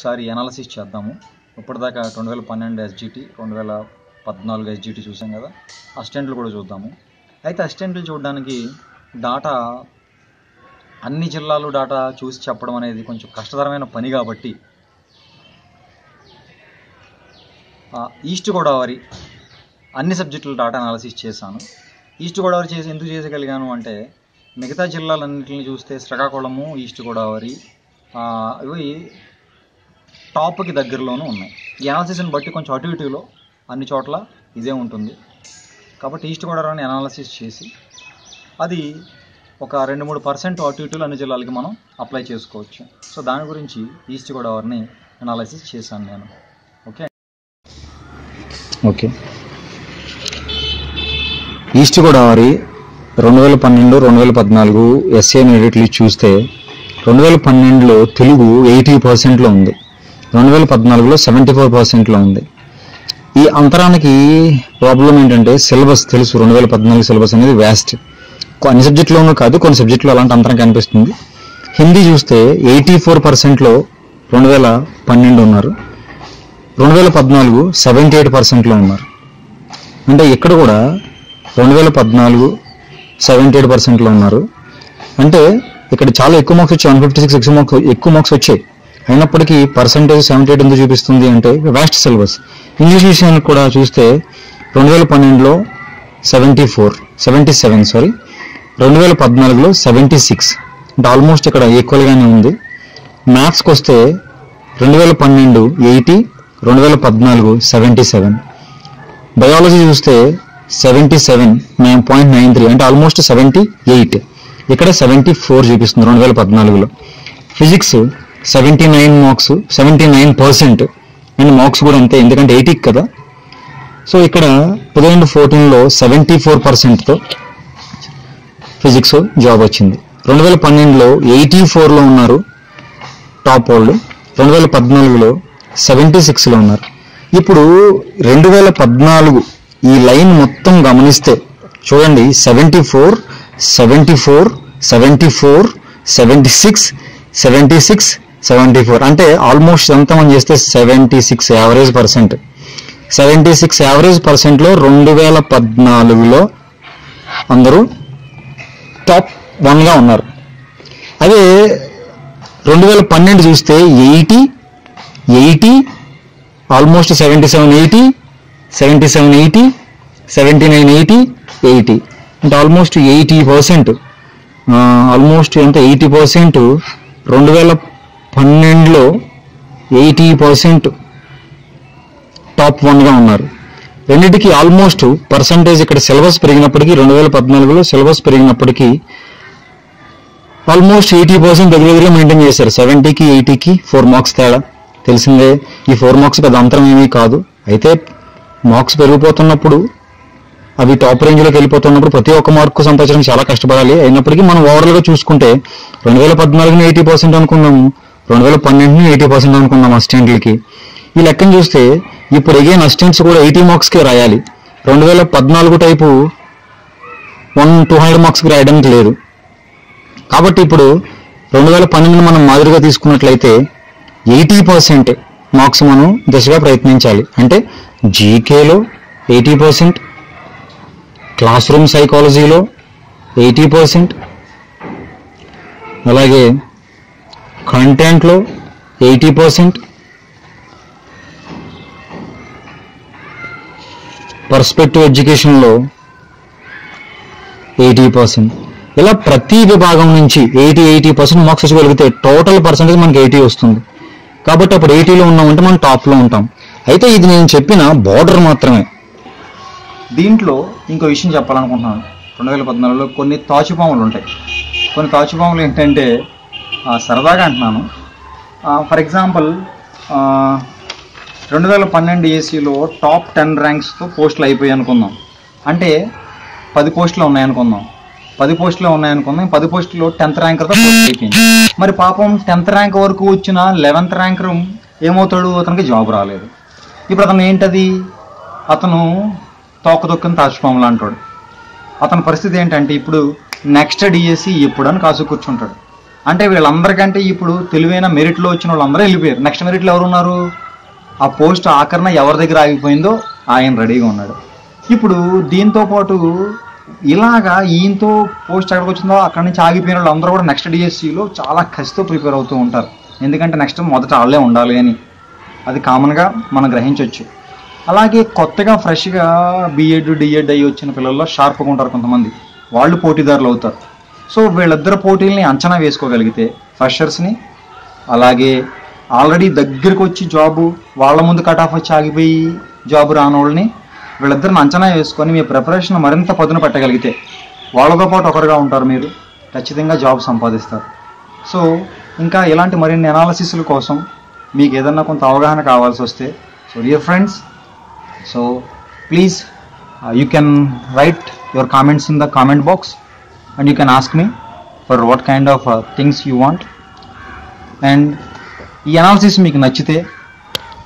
ఒకసారి ఎనాలసిస్ చేద్దాము. ఇప్పటిదాకా రెండు వేల పన్నెండు ఎస్జిటి రెండు వేల పద్నాలుగు ఎస్జిటి చూసాం కదా. అసిస్టెంట్లు కూడా చూద్దాము. అయితే అసిస్టెంట్లు చూడడానికి డాటా అన్ని జిల్లాలు డాటా చూసి చెప్పడం అనేది కొంచెం కష్టతరమైన పని కాబట్టి ఈస్ట్ గోదావరి అన్ని సబ్జెక్టుల డాటా అనాలిసిస్ చేశాను. ఈస్ట్ గోదావరి చేసి ఎందుకు చేసగలిగాను అంటే మిగతా జిల్లాలన్నింటిని చూస్తే శ్రీకాకుళము ఈస్ట్ గోదావరి ఇవి టాప్కి దగ్గరలోనూ ఉన్నాయి. అనాలసిస్ని బట్టి కొంచెం అటు ఇటులో అన్ని చోట్ల ఇదే ఉంటుంది. కాబట్టి ఈస్ట్ గోదావరిని అనాలసిస్ చేసి అది ఒక రెండు మూడు పర్సెంట్ అటు ఇటులు అన్ని జిల్లాలకి మనం అప్లై చేసుకోవచ్చు. సో దాని గురించి ఈస్ట్ గోదావరిని అనాలసిస్ చేశాను నేను. ఓకే? ఓకే. ఈస్ట్ గోదావరి రెండు వేల పన్నెండు రెండు వేల పద్నాలుగు ఎస్ఏ మెరిట్లు చూస్తే రెండు వేల పన్నెండులో తెలుగు ఎయిటీ పర్సెంట్లో ఉంది. రెండు వేల పద్నాలుగులో సెవెంటీ ఫోర్ పర్సెంట్లో ఉంది. ఈ అంతరానికి ప్రాబ్లం ఏంటంటే సిలబస్ తెలుసు. రెండు వేల పద్నాలుగు సిలబస్ అనేది వ్యాస్ట్ కొన్ని సబ్జెక్టులోనూ కాదు కొన్ని సబ్జెక్టులో అలాంటి అంతరం కనిపిస్తుంది. హిందీ చూస్తే ఎయిటీ ఫోర్ పర్సెంట్లో రెండు వేల పన్నెండు ఉన్నారు. రెండు వేల పద్నాలుగు సెవెంటీ ఎయిట్ పర్సెంట్లో ఉన్నారు. అంటే ఇక్కడ కూడా రెండు వేల పద్నాలుగు సెవెంటీ ఎయిట్ పర్సెంట్లో ఉన్నారు. అంటే ఇక్కడ చాలా ఎక్కువ మార్క్స్ వచ్చాయి. వన్ ఫిఫ్టీ సిక్స్ ఎక్కువ మార్క్స్ ఎక్కువ మార్క్స్ వచ్చాయి. అయినప్పటికీ పర్సెంటేజ్ సెవెంటీ ఎయిట్ ఎందుకు చూపిస్తుంది అంటే వ్యాస్ట్ సిలబస్ ఇంగ్లీష్ విషయానికి కూడా చూస్తే రెండు వేల పన్నెండులో seventy four seventy seven sorry రెండు వేల పద్నాలుగులో సెవెంటీ సిక్స్ అంటే ఆల్మోస్ట్ ఇక్కడ ఈక్వల్గానే ఉంది. మ్యాథ్స్కి వస్తే రెండు వేల పన్నెండు ఎయిటీ రెండు వేల పద్నాలుగు సెవెంటీ సెవెన్ బయాలజీ చూస్తే seventy seven nine point nine three అంటే ఆల్మోస్ట్ సెవెంటీ ఎయిట్ ఇక్కడ సెవెంటీ ఫోర్ చూపిస్తుంది రెండు వేల పద్నాలుగులో. Physics seventy nine marks seventy nine percent and marks కూడా అంతే ఎందుకంటే ఎయిటీకి కదా. సో ఇక్కడ టూ థౌజండ్ ఫోర్టీన్లో సెవెంటీ ఫోర్ పర్సెంట్తో ఫిజిక్స్ జాబ్ వచ్చింది. రెండు వేల పన్నెండులో ఎయిటీ ఫోర్లో ఉన్నారు టాప్ వాళ్ళు. రెండు వేల పద్నాలుగులో సెవెంటీ సిక్స్లో ఉన్నారు. ఇప్పుడు రెండు వేల పద్నాలుగు ఈ లైన్ మొత్తం గమనిస్తే చూడండి seventy four seventy four seventy four seventy six seventy six seventy four అంటే ఆల్మోస్ట్ ఎంత మనం చేస్తే seventy six average percent seventy six average పర్సెంట్లో రెండు వేల పద్నాలుగులో అందరూ టాప్ వన్గా ఉన్నారు. అదే రెండు వేల పన్నెండు చూస్తే eighty eighty almost seventy seven eighty seventy seven eighty seventy nine eighty eighty. అంటే ఆల్మోస్ట్ ఎయిటీ పర్సెంట్ ఆల్మోస్ట్ ఎంత? ఎయిటీ పర్సెంట్ రెండు వేల పన్నెండులో ఎయిటీ పర్సెంట్ టాప్ వన్గా ఉన్నారు. రెండింటికి ఆల్మోస్ట్ పర్సంటేజ్ ఇక్కడ సిలబస్ పెరిగినప్పటికీ రెండు వేల పద్నాలుగులో సిలబస్ పెరిగినప్పటికీ ఆల్మోస్ట్ ఎయిటీ పర్సెంట్ దగ్గర దగ్గర మెయింటైన్ చేశారు. సెవెంటీకి ఎయిటీకి ఫోర్ మార్క్స్ తేడా. తెలిసిందే ఈ ఫోర్ మార్క్స్ పెద్ద అంతరం ఏమీ కాదు. అయితే మార్క్స్ పెరిగిపోతున్నప్పుడు అవి టాప్ రేంజ్లోకి వెళ్ళిపోతున్నప్పుడు ప్రతి ఒక్క మార్కు సంపాదించడానికి చాలా కష్టపడాలి. అయినప్పటికీ మనం ఓవరాల్గా చూసుకుంటే రెండు వేల పద్నాలుగుని ఎయిటీ పర్సెంట్ అనుకున్నాము. రెండు వేల పన్నెండుని ఎయిటీ పర్సెంట్ అనుకున్నాం అసిస్టెంట్లకి ఈ లెక్కను చూస్తే ఇప్పుడు అగైన్ అసిస్టెంట్స్ కూడా ఎయిటీ మార్క్స్కే రాయాలి. రెండు వేల పద్నాలుగు టైపు వన్ టూ హండ్రెడ్ మార్క్స్కి రాయడానికి లేదు. కాబట్టి ఇప్పుడు రెండు వేల పన్నెండుని మనం మాదిరిగా తీసుకున్నట్లయితే ఎయిటీ పర్సెంట్ మార్క్స్ మనం దిశగా ప్రయత్నించాలి. అంటే జీకేలో ఎయిటీ పర్సెంట్ క్లాస్ రూమ్ సైకాలజీలో ఎయిటీ పర్సెంట్ అలాగే కంటెంట్లో ఎయిటీ పర్సెంట్ పర్స్పెక్టివ్ ఎడ్యుకేషన్లో ఎయిటీ పర్సెంట్ ఇలా ప్రతి విభాగం నుంచి ఎయిటీ ఎయిటీ పర్సెంట్ మార్క్స్ వచ్చగలిగితే టోటల్ పర్సెంటేజ్ మనకి ఎయిటీ వస్తుంది. కాబట్టి అప్పుడు ఎయిటీలో ఉన్నామంటే మనం టాప్లో ఉంటాం. అయితే ఇది నేను చెప్పిన బార్డర్ మాత్రమే. దీంట్లో ఇంకో విషయం చెప్పాలనుకుంటున్నాను. రెండు వేల పద్నాలుగులో కొన్ని తాచుపాములు ఉంటాయి. కొన్ని తాచుపాములు ఏంటంటే సరదాగా అంటున్నాను. ఫర్ ఎగ్జాంపుల్ రెండు వేల పన్నెండు ఏసీలో టాప్ టెన్ ర్యాంక్స్తో పోస్టులు అయిపోయాయి అనుకుందాం. అంటే పది పోస్టులు ఉన్నాయనుకుందాం పది పోస్టులు ఉన్నాయనుకుందాం పది పోస్టులో టెన్త్ ర్యాంకర్తో పోస్ట్ అయిపోయింది. మరి పాపం టెన్త్ ర్యాంక్ వరకు వచ్చిన లెవెన్త్ ర్యాంకర్ ఏమవుతాడు? అతనికి జాబ్ రాలేదు. ఇప్పుడు అతను ఏంటది? అతను తోక తొక్కని తాచుపాములు అంటాడు అతని పరిస్థితి ఏంటంటే ఇప్పుడు నెక్స్ట్ డిఎస్సి ఎప్పుడని కాసు కూర్చుంటాడు. అంటే వీళ్ళందరికంటే ఇప్పుడు తెలివైన మెరిట్లో వచ్చిన వాళ్ళందరూ వెళ్ళిపోయారు. నెక్స్ట్ మెరిట్లో ఎవరు ఉన్నారు ఆ పోస్ట్ ఆఖరణ ఎవరి దగ్గర ఆగిపోయిందో ఆయన రెడీగా ఉన్నాడు. ఇప్పుడు దీంతో పాటు ఇలాగా ఈయనతో పోస్ట్ ఎక్కడికి వచ్చిందో అక్కడి నుంచి ఆగిపోయిన వాళ్ళు అందరూ కూడా నెక్స్ట్ డిఎస్సిలో చాలా ఖచ్చితంగా ప్రిపేర్ అవుతూ ఉంటారు. ఎందుకంటే నెక్స్ట్ మొదట వాళ్ళే ఉండాలి అని. అది కామన్గా మనం గ్రహించవచ్చు అలాగే కొత్తగా ఫ్రెష్గా బీఎడ్ డిఎడ్ అయ్యి వచ్చిన పిల్లల్లో షార్ప్గా ఉంటారు కొంతమంది. వాళ్ళు పోటీదారులు అవుతారు. సో వీళ్ళిద్దరు పోటీల్ని అంచనా వేసుకోగలిగితే ఫ్రెషర్స్ని అలాగే ఆల్రెడీ దగ్గరికి వచ్చి జాబు వాళ్ళ ముందు కట్ ఆఫ్ వచ్చి ఆగిపోయి జాబ్ రాని వాళ్ళని వీళ్ళిద్దరిని అంచనా వేసుకొని మీ ప్రిపరేషన్ మరింత పదును పెట్టగలిగితే వాళ్ళతో పాటు ఒకరుగా ఉంటారు మీరు ఖచ్చితంగా జాబ్ సంపాదిస్తారు. సో ఇంకా ఇలాంటి మరిన్ని అనాలసిస్ల కోసం మీకు ఏదన్నా కొంత అవగాహన కావాల్సి వస్తే so dear friends so please you can write your comments in the comment box and you ask ask me for what kind of things you want and ఈ అనాలిసిస్ మీకు నచ్చితే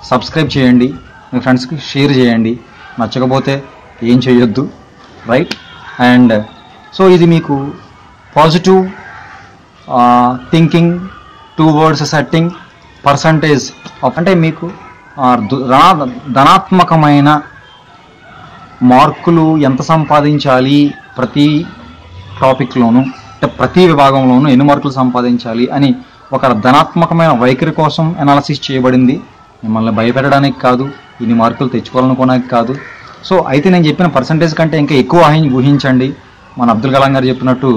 సబ్స్క్రైబ్ చేయండి. మీ ఫ్రెండ్స్కి షేర్ చేయండి. నచ్చకపోతే ఏం చేయొద్దు. రైట్ అండ్ సో ఇది మీకు positive thinking two words setting percentage అంటే మీకు ధనా- ధనాత్మకమైన మార్కులు ఎంత సంపాదించాలి ప్రతి టాపిక్లోనూ అంటే ప్రతి విభాగంలోనూ ఎన్ని మార్కులు సంపాదించాలి అని ఒక ధనాత్మకమైన వైఖరి కోసం అనాలసిస్ చేయబడింది. మిమ్మల్ని భయపెట్టడానికి కాదు ఇన్ని మార్కులు తెచ్చుకోవాలనుకోవడానికి కాదు. సో అయితే నేను చెప్పిన పర్సంటేజ్ కంటే ఇంకా ఎక్కువ ఊహించండి. మన అబ్దుల్ కలాం గారు చెప్పినట్టు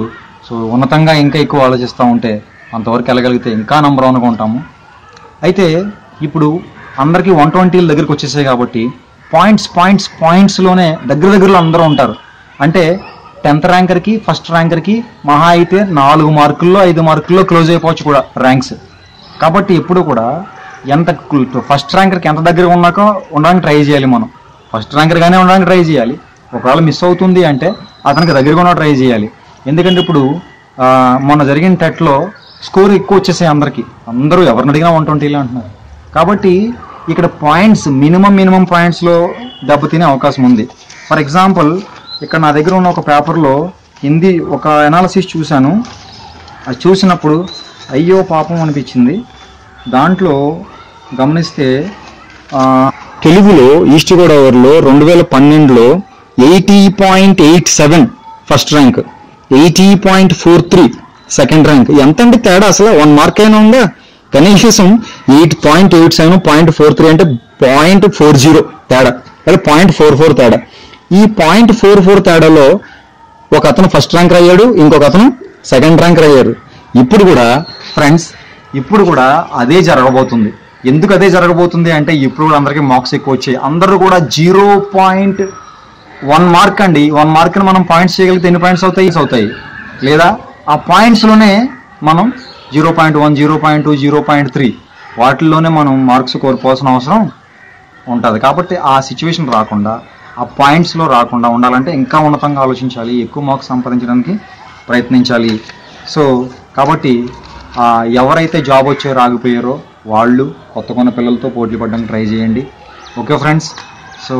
సో ఉన్నతంగా ఇంకా ఎక్కువ ఆలోచిస్తూ ఉంటే అంతవరకు వెళ్ళగలిగితే ఇంకా నంబర్ వన్గా ఉంటాము. అయితే ఇప్పుడు అందరికీ వన్ ట్వంటీల దగ్గరికి వచ్చేసాయి కాబట్టి పాయింట్స్ పాయింట్స్ పాయింట్స్లోనే దగ్గర దగ్గరలో అందరూ ఉంటారు. అంటే టెన్త్ ర్యాంకర్కి ఫస్ట్ ర్యాంకర్కి మహా అయితే నాలుగు మార్కుల్లో ఐదు మార్కుల్లో క్లోజ్ అయిపోవచ్చు కూడా ర్యాంక్స్. కాబట్టి ఎప్పుడు కూడా ఎంత ఫస్ట్ ర్యాంకర్కి ఎంత దగ్గర ఉన్నాకో ఉండడానికి ట్రై చేయాలి మనం. ఫస్ట్ ర్యాంకర్గానే ఉండడానికి ట్రై చేయాలి. ఒకవేళ మిస్ అవుతుంది అంటే అతనికి దగ్గరగా ఉన్న ట్రై చేయాలి. ఎందుకంటే ఇప్పుడు మొన్న జరిగిన టెట్లో స్కోర్ ఎక్కువ వచ్చేసాయి అందరికీ. అందరూ ఎవరిని అడిగినా వన్ ట్వంటీలో అంటున్నారు. కాబట్టి ఇక్కడ పాయింట్స్ మినిమం మినిమం పాయింట్స్లో దెబ్బతినే అవకాశం ఉంది. ఫర్ ఎగ్జాంపుల్ ఇక్కడ నా దగ్గర ఉన్న ఒక పేపర్లో హిందీ ఒక అనాలసిస్ చూశాను. అది చూసినప్పుడు అయ్యో పాపం అనిపించింది. దాంట్లో గమనిస్తే తెలుగులో ఈస్ట్ గోదావరిలో రెండు వేల పన్నెండులో eighty point eight seven first rank eighty point four three second rank. ఎంత అంటే తేడా అసలు? వన్ మార్క్ అయినా ఉందా? కనీసం eight point eight seven point four three అంటే పాయింట్ ఫోర్ జీరో తేడా. లేదా పాయింట్ ఫోర్ ఫోర్ తేడా. ఈ పాయింట్ ఫోర్ ఫోర్ తేడాలో ఒక అతను ఫస్ట్ ర్యాంకర్ అయ్యాడు ఇంకొక అతను సెకండ్ ర్యాంకర్ అయ్యారు ఇప్పుడు కూడా ఫ్రెండ్స్ ఇప్పుడు కూడా అదే జరగబోతుంది. ఎందుకు అదే జరగబోతుంది అంటే ఇప్పుడు కూడా అందరికీ మార్క్స్ ఎక్కువ వచ్చాయి. అందరూ కూడా జీరో పాయింట్ వన్ మార్క్ అండి. వన్ మార్క్ని మనం పాయింట్స్ చేయగలిగితే ఎన్ని పాయింట్స్ అవుతాయి? అవుతాయి. లేదా? ఆ పాయింట్స్లోనే మనం zero point one zero point two zero point three వాటిల్లోనే మనం మార్క్స్ కోల్పోవాల్సిన అవసరం ఉంటుంది. కాబట్టి ఆ సిచ్యువేషన్ రాకుండా ఆ పాయింట్స్లో రాకుండా ఉండాలంటే ఇంకా ఉన్నతంగా ఆలోచించాలి ఎక్కువ మార్క్స్ సంపాదించడానికి ప్రయత్నించాలి. సో కాబట్టి ఎవరైతే జాబ్ వచ్చారో రాగిపోయారో వాళ్ళు కొత్త కొన్న పిల్లలతో పోటీ పడడానికి ట్రై చేయండి. ఓకే ఫ్రెండ్స్ సో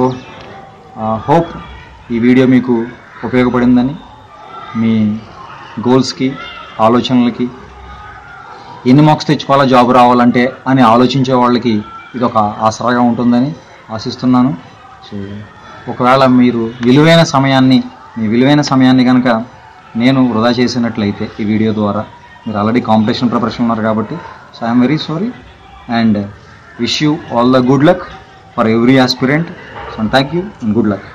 హోప్ ఈ వీడియో మీకు ఉపయోగపడిందని మీ గోల్స్కి ఆలోచనలకి ఎన్ని మార్క్స్ తెచ్చుకోవాలా జాబ్ రావాలంటే అని ఆలోచించే వాళ్ళకి ఇది ఒక ఆసరాగా ఉంటుందని ఆశిస్తున్నాను. సో ఒకవేళ మీరు విలువైన సమయాన్ని మీ విలువైన సమయాన్ని కనుక నేను వృధా చేసినట్లయితే ఈ వీడియో ద్వారా మీరు ఆల్రెడీ కాంపిటీషన్ ప్రిపరేషన్ ఉన్నారు కాబట్టి so I'm very sorry and wish you all the good luck for every aspirant so thank you and good luck